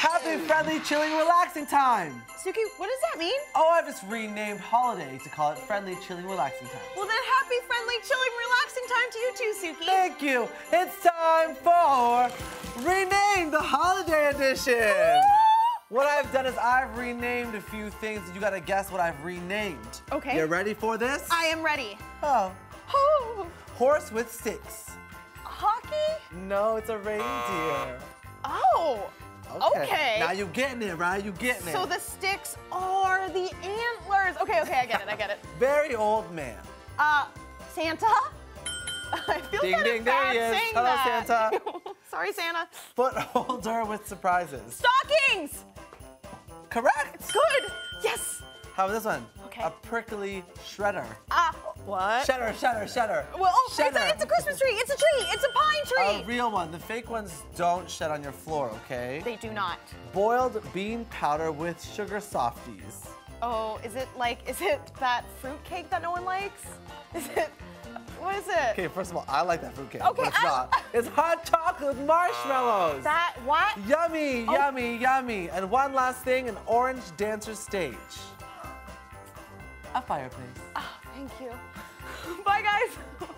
Happy, friendly, chilling, relaxing time. Suki, what does that mean? Oh, I've just renamed holiday to call it friendly, chilling, relaxing time. Well, then happy, friendly, chilling, relaxing time to you too, Suki. Thank you. It's time for Rename the Holiday Edition. What I've done is I've renamed a few things, you gotta guess what I've renamed. Okay. You ready for this? I am ready. Oh, Oh, horse with sticks. hockey? No, it's a reindeer. Now you getting it, right? You getting it. So the sticks are the antlers. Okay, okay, I get it, I get it. Very old man. Uh, Santa? I feel Ding, kind ding, of there he is. saying Hello, that. Santa. Sorry, Santa. Foot holder with surprises. Stockings! Correct. Good. Yes. How about this one? Okay. A prickly shredder. Uh, what? Shredder, shredder, shredder. Well, oh, it's a, it's a Christmas tree. It's a tree. It's a pine tree. A real one. The fake ones don't shed on your floor, okay? they do not. Boiled bean powder with sugar softies. Oh, is it like, is it that fruit cake that no one likes? Is it, what is it? Okay, first of all, I like that fruitcake. Okay, but it's I- not. It's hot chocolate with marshmallows. That, what? Yummy, Oh. yummy, yummy. And one last thing, an orange dancer stage. A fireplace. Thank you. Bye, guys.